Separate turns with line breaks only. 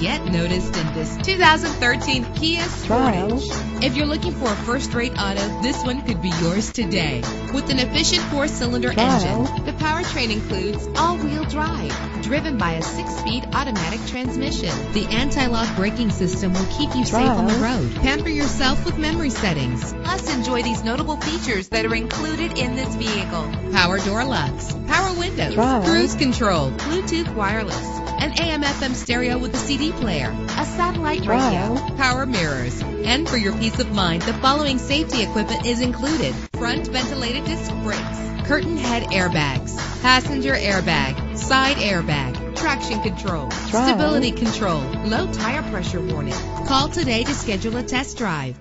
get noticed in this 2013 Kia
Trial.
Sportage. If you're looking for a first-rate auto, this one could be yours today. With an efficient four-cylinder
Trial.
engine, the powertrain includes all-wheel drive, driven by a six-speed automatic transmission. The anti-lock braking system will keep you safe on the road. Pamper yourself with memory settings. Plus, enjoy these notable features that are included in this vehicle. Power door locks, power windows,
Trial.
cruise control, Bluetooth wireless, an AM FM stereo with a CD player, a satellite radio, power mirrors. And for your peace of mind, the following safety equipment is included. Front ventilated disc brakes, curtain head airbags, passenger airbag, side airbag, traction control, stability control, low tire pressure warning. Call today to schedule a test drive.